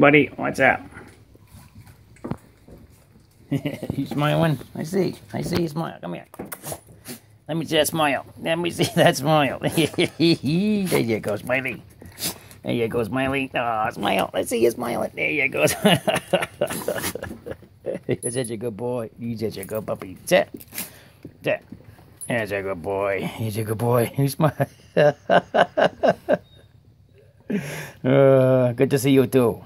buddy, what's up? you smiling? I see. I see you smile. Come here. Let me see that smile. Let me see that smile. there you go, Smiley. There you go, Smiley. Oh, smile. Let's see you smiling. There you go. You're such a good boy. You're such a good puppy. Sit. Sit. He's a good boy. He's a good boy. He's smile. uh, good to see you too.